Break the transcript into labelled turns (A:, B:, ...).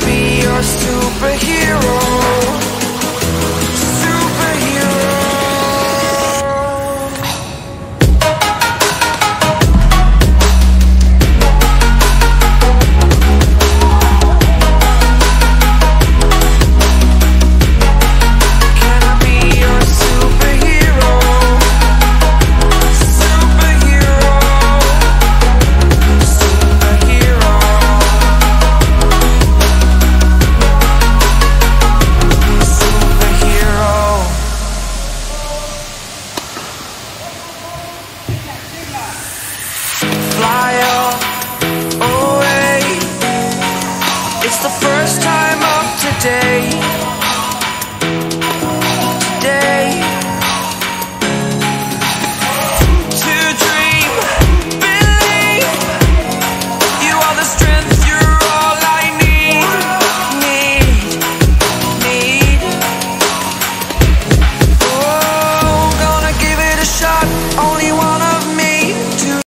A: be your superhero. day.